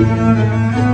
Música